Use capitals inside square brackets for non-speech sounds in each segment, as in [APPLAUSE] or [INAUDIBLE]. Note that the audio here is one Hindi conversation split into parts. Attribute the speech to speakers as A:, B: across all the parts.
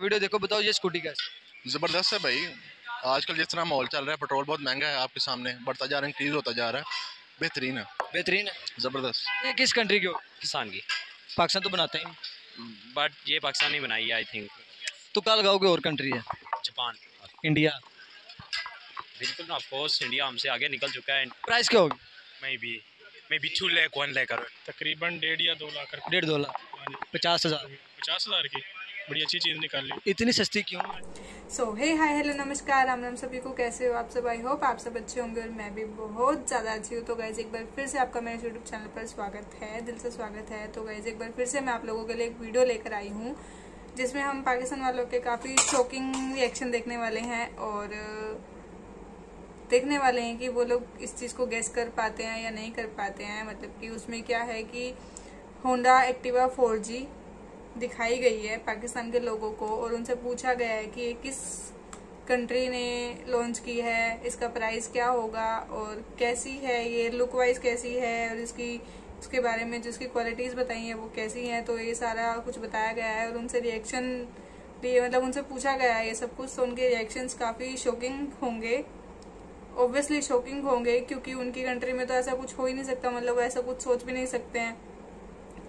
A: वीडियो देखो बताओ ये स्कूटी कैसे
B: ज़बरदस्त है भाई। आजकल जिस तरह माहौल चल रहा है पेट्रोल बहुत महँगा है आपके सामने। बढ़ता जा रहा है इंक्रीज होता जा रहा है। बेहतरीन है।
A: बेहतरीन है।
B: ज़बरदस्त।
A: ये किस कंट्री की हो?
C: किसान की।
A: पाकिस्तान तो बनाते हैं
C: बट ये पाकिस्तान ने बनाई है आई थिंक
A: तो कल लगाओगे और कंट्री है?
C: जापान।
A: इंडिया
C: बिल्कुल ऑफ़ कोर्स इंडिया हमसे आगे निकल चुका है।
A: प्राइस क्या होगी?
C: मैं भी मैं भी टू लैक वन लैक
D: तकरीबन डेढ़ या दो लाख
A: डेढ़ दो लाख। पचास हज़ार।
D: पचास हज़ार की। बड़ी अच्छी चीज़ निकाल। ली
A: इतनी सस्ती क्यों?
E: सो हे हाय हेलो नमस्कार। राम राम सभी को। कैसे हो आप सब? आई होप आप सब अच्छे होंगे और मैं भी बहुत ज़्यादा अच्छी हूँ। तो गाइज़ एक बार फिर से आपका मेरे यूट्यूब चैनल पर स्वागत है। दिल से स्वागत है। तो गाइज़ एक बार फिर से मैं आप लोगों के लिए एक वीडियो लेकर आई हूँ जिसमें हम पाकिस्तान वालों के काफ़ी शॉकिंग रिएक्शन देखने वाले हैं और देखने वाले हैं कि वो लोग इस चीज़ को गेस कर पाते हैं या नहीं कर पाते हैं। मतलब कि उसमें क्या है कि होंडा एक्टिवा 4G दिखाई गई है पाकिस्तान के लोगों को और उनसे पूछा गया है कि ये किस कंट्री ने लॉन्च की है, इसका प्राइस क्या होगा और कैसी है ये लुक वाइज कैसी है और इसकी, उसके बारे में जिसकी क्वालिटीज़ बताई हैं वो कैसी हैं तो ये सारा कुछ बताया गया है और उनसे रिएक्शन लिए मतलब उनसे पूछा गया है, ये सब कुछ तो उनके रिएक्शंस काफ़ी शॉकिंग होंगे। ऑब्वियसली शॉकिंग होंगे क्योंकि उनकी कंट्री में तो ऐसा कुछ हो ही नहीं सकता मतलब ऐसा कुछ सोच भी नहीं सकते हैं।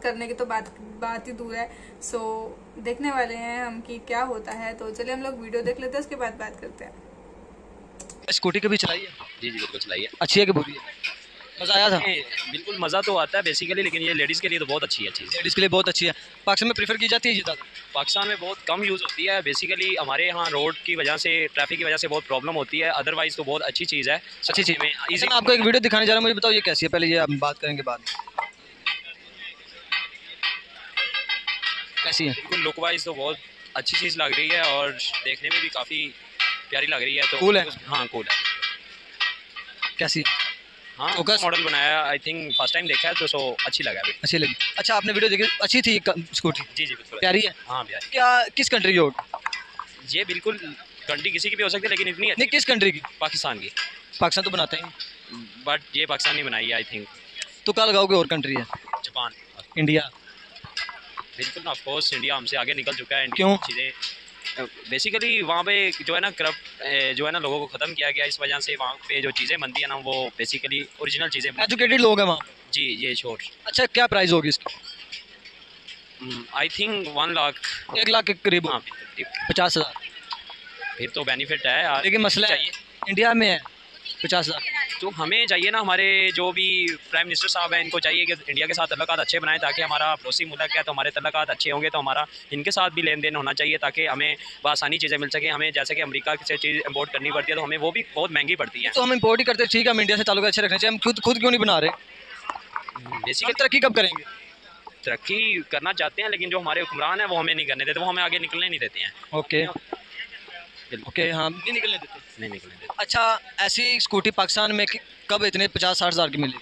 E: करने की तो बात बात ही दूर है। सो so, देखने वाले हैं हम कि क्या होता है। तो चलिए हम लोग वीडियो देख लेते हैं उसके बाद बात करते हैं।
A: स्कूटी कभी चलाई है?
C: जी जी बिल्कुल चलाइए
A: अच्छी है कि बुरी है? मज़ा आया था?
C: बिल्कुल मज़ा तो आता है बेसिकली लेकिन ये लेडीज़ के लिए तो बहुत अच्छी है चीज़।
A: लेडीज़ के लिए बहुत अच्छी है। पाकिस्तान में प्रीफर की जाती है ये ज़्यादा
C: पाकिस्तान में बहुत कम यूज़ होती है। बेसिकली हमारे यहाँ रोड की वजह से ट्रैफ़िक की वजह से बहुत प्रॉब्लम होती है। अदरवाइज़ तो बहुत अच्छी चीज़ है।
A: अच्छी चीज़।
C: में
A: इसे मैं आपको एक वीडियो दिखाने जा रहा हूँ मुझे बताओ ये कैसी है? पहले ये हम बात करेंगे बाद कैसी है?
C: बिल्कुल लुक वाइज तो बहुत अच्छी चीज़ लग रही है और देखने में भी काफ़ी प्यारी लग रही है तो
A: Cool है?
C: हाँ कूल है।
A: कैसी? है
C: हाँ
A: Focus?
C: मॉडल बनाया आई थिंक फ़र्स्ट टाइम देखा है तो सो अच्छी लगा अभी
A: अच्छी लगी। अच्छा आपने वीडियो देखी अच्छी थी स्कूटी
C: जी जी बिल्कुल।
A: प्यारी है?
C: हाँ प्यारी।
A: क्या किस कंट्री की होगी
C: ये बिल्कुल कंट्री किसी की भी हो सकती है लेकिन इतनी अच्छी
A: नहीं किस कंट्री की?
C: पाकिस्तान की।
A: पाकिस्तान तो बनाते हैं।
C: बट ये पाकिस्तान ने बनाई है आई थिंक
A: तो कल लगाओगे और कंट्री है?
C: जापान।
A: इंडिया
C: बिल्कुल ऑफ़ कोर्स इंडिया हमसे आगे निकल चुका है
A: क्यों?
C: चीज़ें बेसिकली वहाँ पे जो है ना करप्ट जो है ना लोगों को ख़त्म किया गया इस वजह से वहाँ पे जो चीज़ें बनती है ना वो बेसिकली ओरिजिनल चीज़ें
A: एजुकेटेड लोग हैं वहाँ?
C: जी ये छोट
A: अच्छा क्या प्राइस होगी इसकी?
C: आई थिंक वन लाख
A: एक लाख के करीब
C: हाँ
A: पचास हज़ार।
C: फिर तो बेनिफिट है
A: लेकिन मसला है इंडिया में है पचास हज़ार।
C: तो हमें चाहिए ना हमारे जो भी प्राइम मिनिस्टर साहब हैं इनको चाहिए कि इंडिया के साथ तल्लक अच्छे बनाएँ ताकि हमारा पड़ोसी मुल्क है तो हमारे तल्लक अच्छे होंगे तो हमारा इनके साथ भी लेन देन होना चाहिए ताकि हमें आसानी चीज़ें मिल सके। हमें जैसे कि अमेरिका से चीज़ इम्पोर्ट करनी पड़ती है तो हमें वो भी बहुत महँगी पड़ती है।
A: तो हम इम्पोर्ट ही करते हैं, ठीक है हम इंडिया से ताल्लुक अच्छे रखने चाहिए। हम खुद खुद क्यों नहीं बना रहे? हम
C: बेसिकली
A: तरक्की कब करेंगे?
C: तरक्की करना चाहते हैं लेकिन जो हमारे हुक्मरान हैं वो हमें नहीं करने देते वो हमें आगे निकलने नहीं देते हैं।
A: ओके। ओके हाँ नहीं निकलने देते।
C: नहीं निकलने देते।
A: अच्छा ऐसी स्कूटी पाकिस्तान में कब इतने पचास साठ हज़ार की मिली?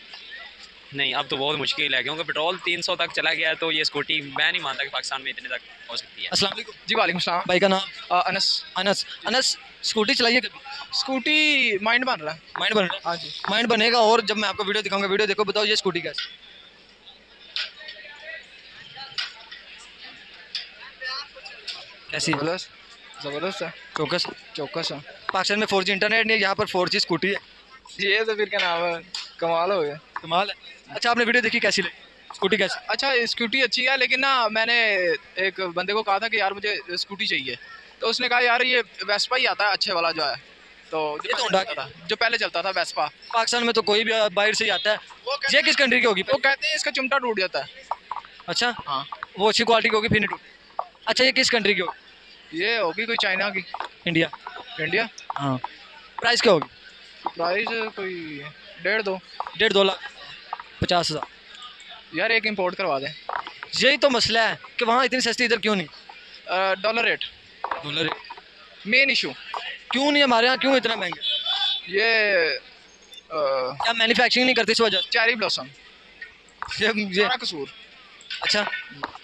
C: नहीं अब तो बहुत मुश्किल है क्योंकि पेट्रोल 300 तक चला गया है तो ये स्कूटी मैं नहीं मानता कि पाकिस्तान में इतने तक हो सकती है।
A: अस्सलाम वालेकुम।
F: जी वालेकुम सलाम।
A: भाई का नाम?
F: अनस।
A: अनस। अनस स्कूटी चलाइए कभी?
F: स्कूटी माइंड बन रहा है।
A: माइंड बन रहा
F: हाँ? जी।
A: है माइंड बनेगा और जब मैं आपको वीडियो दिखाऊँगा वीडियो देखो बताओ ये स्कूटी कैसी कैसी है?
F: ज़बरदस्त है।
A: चौकस
F: चौकस है।
A: पाकिस्तान में फोर जी इंटरनेट नहीं है, यहाँ पर फोर जी स्कूटी है।
F: ये तो फिर क्या नाम है? कमाल हो गया।
A: कमाल है। अच्छा आपने वीडियो देखी कैसी लगी? स्कूटी कैसी?
F: अच्छा स्कूटी अच्छी है लेकिन ना मैंने एक बंदे को कहा था कि यार मुझे स्कूटी चाहिए। तो उसने कहा यार ये वेस्पा ही आता है अच्छे वाला जो है। तो जो
A: ये तो होंडा
F: था जो पहले चलता था वेस्पा
A: पाकिस्तान में तो कोई भी बाहर से ही आता है। ये किस कंट्री की होगी?
F: वो कहते हैं इसका चिमटा टूट जाता है।
A: अच्छा
F: हाँ।
A: वो अच्छी क्वालिटी की होगी फिर नहीं टूटी। अच्छा ये किस कंट्री की होगी?
F: ये होगी कोई चाइना की?
A: इंडिया।
F: इंडिया?
A: हाँ। प्राइस क्या होगी?
F: प्राइस कोई डेढ़ दो।
A: डेढ़ दो लाख पचास हज़ार।
F: यार एक इंपोर्ट करवा दें।
A: यही तो मसला है कि वहाँ इतनी सस्ती इधर क्यों नहीं?
F: Dollar rate
A: dollar
F: rate main issue
A: क्यों नहीं हमारे यहाँ? क्यों इतना महँगा?
F: ये
A: क्या मैन्युफैक्चरिंग नहीं करते इस वजह
F: चेरी ब्लॉसम
A: ये, ये
F: कसूर।
A: अच्छा।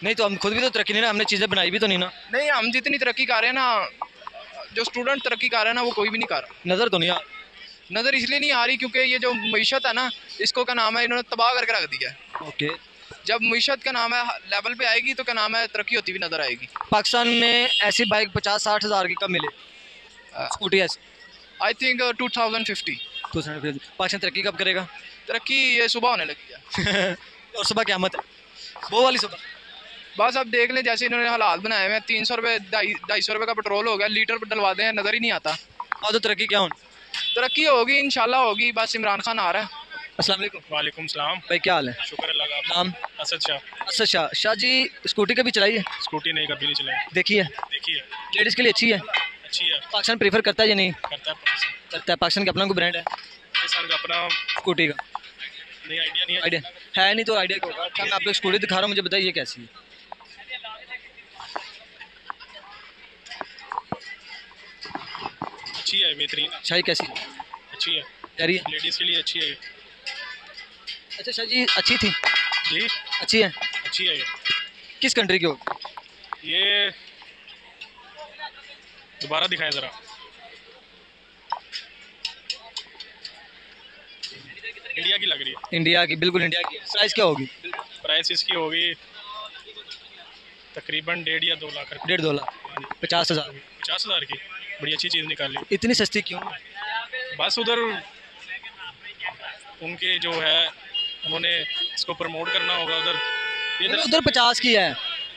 A: नहीं तो हम खुद भी तो तरक्की नहीं ना हमने चीज़ें बनाई भी तो नहीं ना।
F: नहीं हम जितनी तरक्की कर रहे हैं ना जो स्टूडेंट तरक्की कर रहे हैं ना वो कोई भी नहीं कर रहा।
A: नज़र तो नहीं आ
F: नज़र इसलिए नहीं आ रही क्योंकि ये जो मीशत है ना इसको क्या नाम है इन्होंने तबाह करके रख दिया है।
A: ओके।
F: जब मीशत का नाम है लेवल पे आएगी तो क्या नाम है तरक्की होती हुई नज़र आएगी।
A: पाकिस्तान में ऐसी बाइक पचास साठ हज़ार की कब मिले? स्कूटी ऐसी।
F: I think two thousand fifty
A: तो सर फिर पाकिस्तान तरक्की कब करेगा?
F: तरक्की ये सुबह होने लगी है। [LAUGHS]
A: और सुबह क्या मत है वो वाली सुबह।
F: बस अब देख लें जैसे इन्होंने हालात बनाए हुए हैं तीन सौ रुपये ढाई ढाई सौ रुपये का पेट्रोल हो गया लीटर डलवा दें नज़र ही नहीं आता।
A: और तो तरक्की क्या होनी
F: तरक्की होगी इंशाल्लाह होगी बस इमरान खान आ रहा है।
A: अस्सलाम वालेकुम
D: वालेकुम सलाम।
A: भाई क्या हाल है?
D: शुक्र अल्लाह का
A: नाम?
D: असद शाह।
A: अच्छा शाह। शाह जी स्कूटी कभी चलाई है?
D: स्कूटी नहीं कभी नहीं चलाई।
A: देखिए
D: देखिए
A: लेडीज़ के लिए अच्छी है?
D: अच्छी है।
A: पाकिस्तान प्रीफर करता है या नहीं?
D: करता है पाकिस्तान।
A: करता है। पाकिस्तान का अपना कोई ब्रांड है?
D: का अपना
A: स्कूटी का।
D: नहीं आइडिया नहीं
A: आइडिया है नहीं तो आइडिया होगा? अच्छा मैं आपको स्कूटी दिखा रहा हूँ मुझे बताइए कैसी है?
D: अच्छी है बेहतरीन। है,
A: शाही कैसी?
D: अच्छी है।
A: है?
D: लेडीज़ के लिए अच्छी है
A: अच्छा शाह जी अच्छी थी?
D: जी।
A: अच्छी है?
D: अच्छी है ये।
A: किस कंट्री की होगी
D: ये दोबारा दिखाएँ ज़रा। इंडिया की लग रही है।
A: इंडिया की बिल्कुल इंडिया की प्राइस क्या होगी?
D: प्राइस इसकी होगी तकरीबन डेढ़ या दो लाख
A: डेढ़ दो लाख। पचास हज़ार।
D: पचास हज़ार की। बड़ी अच्छी चीज़ निकाली।
A: इतनी सस्ती क्यों?
D: बस उधर उनके जो है उन्होंने इसको प्रमोट करना होगा उधर। इधर
A: उधर पचास की है।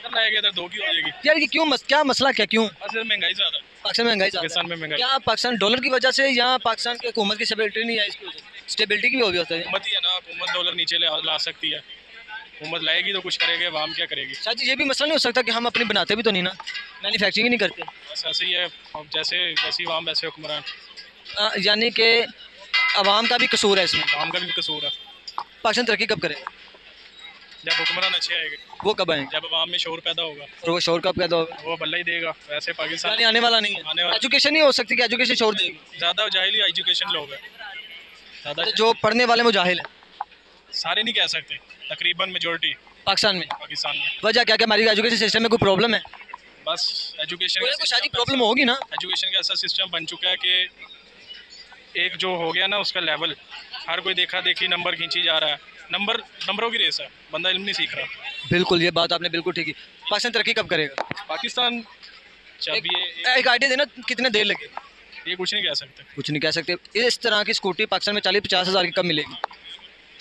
D: इधर दो की हो जाएगी।
A: यार ये क्यों मस, क्या मसला क्या क्यों?
D: महँगाई ज़्यादा
A: पाकिस्तान में महँगाई
D: पाकिस्तान में महँगाई।
A: क्या पाकिस्तान डॉलर की वजह से या पाकिस्तान की हुकूमत की स्टेबिलिटी नहीं है इसकी स्टेबिलिटी की भी होगी होता है
D: ना हुकूमत डॉलर नीचे ला सकती है। हुकूमत लाएगी तो कुछ करेगी आवाम क्या करेगी?
A: शायद ये भी मसला नहीं हो सकता कि हम अपनी बनाते भी तो नहीं ना। मैन्युफैक्चरिंग ही नहीं करते?
D: बस ऐसे ही है अब जैसे जैसी आवाम वैसे हुक्मरान।
A: यानी कि आवाम का भी कसूर है इसमें?
D: आवाम का भी कसूर है।
A: पाकिस्तान तरक्की कब करे?
D: जब हुक्मरान अच्छे आएँगे।
A: वो कब आएँगे?
D: जब आवाम में शोर पैदा होगा।
A: और वो शोर कब पैदा होगा?
D: वो बल्ला ही देगा। वैसे पाकिस्तान
A: आने वाला नहीं
D: आने
A: है
D: वाला-
A: एजुकेशन नहीं हो सकती कि एजुकेशन छोड़ देगी।
D: ज़्यादा जाहिल एजुकेशन लोग हैं। ज़्यादा
A: जो पढ़ने वाले वो जाहिल है।
D: सारे नहीं कह सकते। तकरीबन मेजोरिटी
A: पाकिस्तान में?
D: पाकिस्तान में।
A: वजह क्या क्या हमारी एजुकेशन सिस्टम में कोई प्रॉब्लम है?
D: बस एजुकेशन
A: ना शादी प्रॉब्लम होगी ना।
D: एजुकेशन का ऐसा सिस्टम बन चुका है कि एक जो हो गया ना उसका लेवल हर कोई देखा देखी नंबर खींची जा रहा है। नंबर नंबरों की रेस है बंदा इल्म नहीं सीख रहा।
A: बिल्कुल ये बात आपने बिल्कुल ठीक की। पाकिस्तान तरक्की कब करेगा?
D: पाकिस्तान ये
A: एक आइडिया देना कितने देर लगे
D: ये कुछ नहीं कह सकते।
A: कुछ नहीं कह सकते। इस तरह की स्कूटी पाकिस्तान में चालीस पचास हज़ार की कब मिलेगी?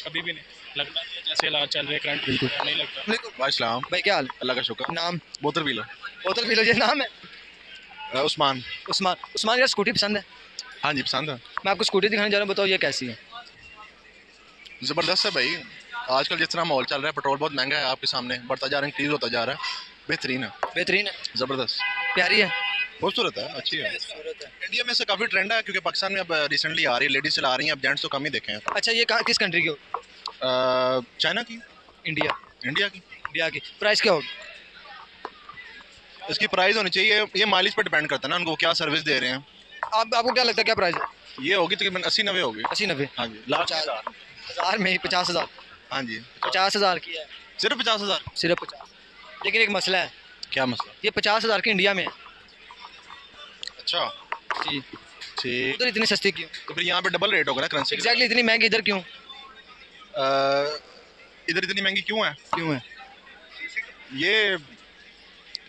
D: कभी भी नहीं। लगता नहीं है जैसे हालात चल रहे करंट बिल्कुल। नहीं लगता।
B: वाईसलाम
A: भाई क्या हाल?
B: अल्लाह का शुक्र।
A: नाम?
B: बोतर भी लो।
A: बोतल पी लो ये नाम है।
B: अ, उस्मान।
A: उस्मान। उस्मान यार स्कूटी पसंद है?
B: हाँ जी पसंद है।
A: मैं आपको स्कूटी दिखाने जा रहा हूँ बताओ ये कैसी है?
B: ज़बरदस्त है भाई। आजकल जिस तरह माहौल चल रहा है पेट्रोल बहुत महँगा है आपके सामने बढ़ता जा रहा है इंक्रीज होता जा रहा है। बेहतरीन है।
A: बेहतरीन है।
B: ज़बरदस्त।
A: प्यारी है?
B: खूबसूरत है अच्छी है। इंडिया में से काफ़ी ट्रेंड है क्योंकि पाकिस्तान में अब रिसेंटली आ रही है लेडीज़ चला रही हैं अब जेंट्स तो कम ही देखे। हैं
A: अच्छा ये कहाँ किस कंट्री की हो?
B: चाइना की।
A: इंडिया
B: इंडिया की।
A: इंडिया की। प्राइस क्या होगी?
B: इसकी प्राइस होनी चाहिए ये माइलेज पर डिपेंड करता है ना उनको क्या सर्विस दे रहे हैं।
A: आप आपको क्या लगता है क्या प्राइस है?
B: ये होगी तकरीबन अस्सी नब्बे होगी।
A: अस्सी नब्बे?
B: हाँ जी लाख
A: हज़ार। में ही पचास हज़ार।
B: हाँ जी।
A: पचास हज़ार की है।
B: सिर्फ़ पचास हज़ार।
A: सिर्फ़ पचास। लेकिन एक मसला है।
B: क्या मसला?
A: ये पचास हज़ार की इंडिया में है।
B: अच्छा।
A: जी।
B: ठीक।
A: उधर इतनी सस्ती क्यों?
B: तो फिर यहाँ पे डबल रेट होगा ना करेंसी
A: एग्जैक्टली इतनी महँगी इधर क्यों?
B: इधर इतनी महँगी क्यों है?
A: क्यों है?
B: ये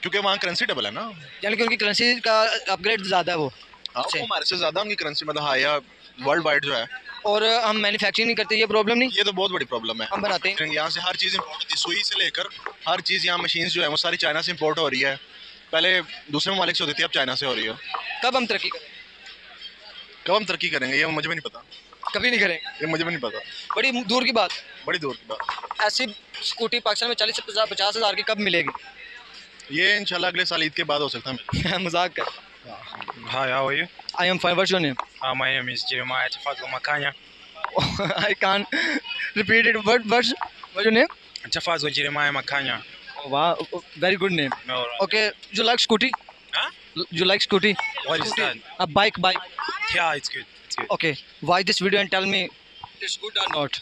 B: क्योंकि वहाँ करेंसी डबल है ना।
A: यानी कि उनकी करेंसी का अपग्रेड ज़्यादा है वो।
B: हाँ
A: अच्छा।
B: हमारे से ज़्यादा उनकी करेंसी मतलब हाई है वर्ल्ड वाइड जो है।
A: और हम मैन्युफैक्चरिंग नहीं करते ये प्रॉब्लम नहीं?
B: ये तो बहुत बड़ी प्रॉब्लम है।
A: हम बनाते हैं।
B: यहाँ से हर चीज़ इम्पोर्ट होती है। सुई से लेकर हर चीज़ यहाँ मशीन जो है वो सारी चाइना से इम्पोर्ट हो रही है। पहले दूसरे ममालिक से होती थी अब चाइना से हो रही है।
A: कब हम तरक्की करें?
B: कब हम तरक्की करेंगे ये मुझे भी नहीं पता।
A: कभी नहीं करेंगे।
B: ये मुझे भी नहीं पता।
A: बड़ी दूर की बात।
B: बड़ी दूर की बात।
A: ऐसी स्कूटी पाकिस्तान में चालीस से पचास हज़ार की कब मिलेगी?
B: ये इंशाल्लाह अगले साल ईद के बाद हो सकता है। [LAUGHS]
A: मज़ाक कर।
G: Hi, how are you?
A: I am fine what's your name
G: Uh, my name is Jeremiah Tafago Makanya.
A: I can repeat it what what's what your name
G: Tafago Jeremiah Makanya.
A: Wow, very good name.
G: No,
A: no. Okay, you like scooty?
G: Huh?
A: You like scooty?
G: What is that?
A: A bike, bike.
G: Yeah, it's good. It's good.
A: Okay, why this video and tell me it's good or not? Mm.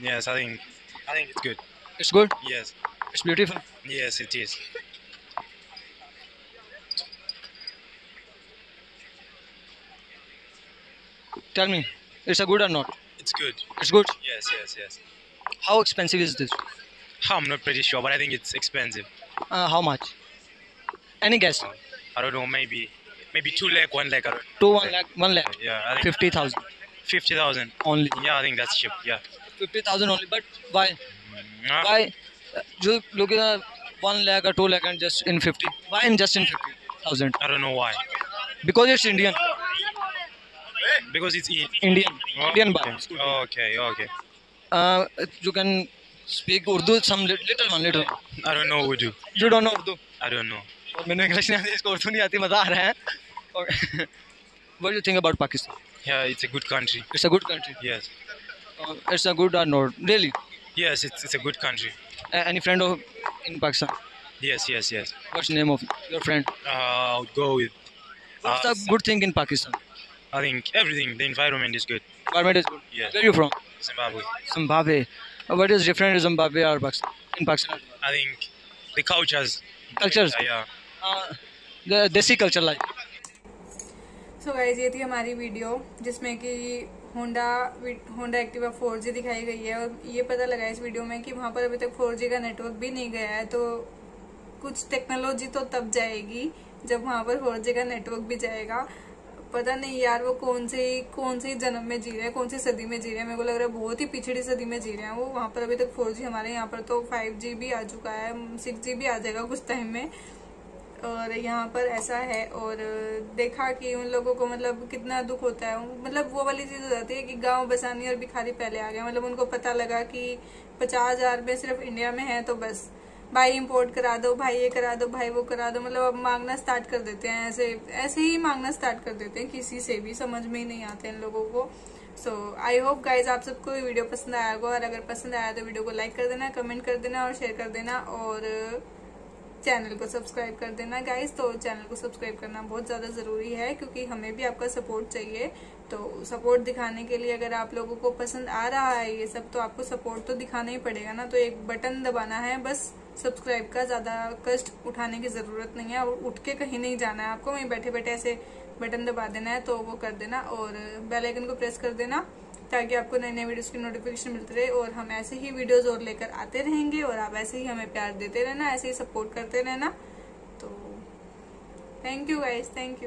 G: Yes, I think I think it's good.
A: It's good.
G: Yes.
A: It's beautiful.
G: Yes, it is.
A: Tell me, it's a good or not?
G: It's good.
A: It's good.
G: Yes, yes, yes.
A: How expensive is this?
G: I'm not pretty sure, but I think it's expensive.
A: Uh, how much? Any guess?
G: I don't know, maybe maybe two lakh, one lakh. I don't
A: Two one lakh, one lakh,
G: Yeah, I think
A: fifty thousand
G: fifty thousand.
A: only.
G: Yeah, I think that's cheap. Yeah.
A: Fifty thousand only. But why? Why? uh, You look at one lakh or two lakh and just in fifty. Why in just in fifty thousand?
G: I don't know why.
A: Because it's Indian.
G: Because it's E.
A: Indian.
G: Oh,
A: Indian
G: okay.
A: bar.
G: okay, okay.
A: Uh, you can speak Urdu some lit- little one, little. one.
G: I don't know Urdu.
A: You don't know Urdu.
G: I don't know.
A: और मैंने इंग्लिश नहीं आती इसको उर्दू नहीं आती मज़ा आ रहा है और [LAUGHS] what do you think about Pakistan?
G: Yeah, it's a good country.
A: It's a good country.
G: Yes.
A: Uh, it's a good or not? Really?
G: Yes, it's, it's a good country.
A: Uh, any friend of in Pakistan?
G: Yes, yes, yes.
A: What's the name of your friend?
G: Uh, I would go with.
A: What's
G: uh,
A: the good thing in Pakistan?
G: I think everything. The environment is good.
A: Environment is good.
G: Yes.
A: Where are you from?
G: Zimbabwe.
A: Zimbabwe. Uh, what is different in Zimbabwe or Pakistan? In Pakistan?
G: I think the cultures.
A: Cultures.
G: Uh, yeah.
A: Uh, the desi culture like.
E: So guys ये थी हमारी वीडियो जिसमें कि होंडा होंडा एक्टिवा 4G दिखाई गई है और ये पता लगा इस वीडियो में कि वहाँ पर अभी तक 4G का नेटवर्क भी नहीं गया है तो कुछ टेक्नोलॉजी तो तब जाएगी जब वहाँ पर 4G का नेटवर्क भी जाएगा पता नहीं यार वो कौन से कौन से जन्म में जी रहे हैं, कौन सी सदी में जी रहे हैं। मेरे को लग रहा है बहुत ही पिछड़ी सदी में जी रहे हैं वो। वहाँ पर अभी तक फोर जी हमारे यहाँ पर तो फाइव जी भी आ चुका है सिक्स जी भी आ जाएगा कुछ टाइम में। और यहाँ पर ऐसा है और देखा कि उन लोगों को मतलब कितना दुख होता है। मतलब वो वाली चीज़ हो जाती है कि गाँव बसानी और भिखारी पहले आ गया मतलब उनको पता लगा कि पचास हज़ार में सिर्फ़ इंडिया में है तो बस। भाई इंपोर्ट करा दो, भाई ये करा दो, भाई वो करा दो मतलब अब मांगना स्टार्ट कर देते हैं, ऐसे ऐसे ही मांगना स्टार्ट कर देते हैं, किसी से भी समझ में ही नहीं आते इन लोगों को। सो आई होप गाइज़ आप सबको ये वीडियो पसंद आया होगा, और अगर पसंद आया तो वीडियो को लाइक कर देना कमेंट कर देना, और शेयर कर देना, और चैनल को सब्सक्राइब कर देना गाइज़ तो चैनल को सब्सक्राइब करना बहुत ज़्यादा ज़रूरी है, क्योंकि हमें भी आपका सपोर्ट चाहिए। तो सपोर्ट दिखाने के लिए अगर आप लोगों को पसंद आ रहा है ये सब तो आपको सपोर्ट तो दिखाना ही पड़ेगा ना। तो एक बटन दबाना है, बस। सब्सक्राइब का ज़्यादा कष्ट उठाने की ज़रूरत नहीं है और उठ के कहीं नहीं जाना है आपको, वहीं बैठे बैठे ऐसे बटन दबा देना है तो वो कर देना और बेल आइकन को प्रेस कर देना ताकि आपको नए नए वीडियोस की नोटिफिकेशन मिलती रहे और हम ऐसे ही वीडियोस और लेकर आते रहेंगे और आप ऐसे ही हमें प्यार देते रहना, ऐसे ही सपोर्ट करते रहना। तो thank you guys thank you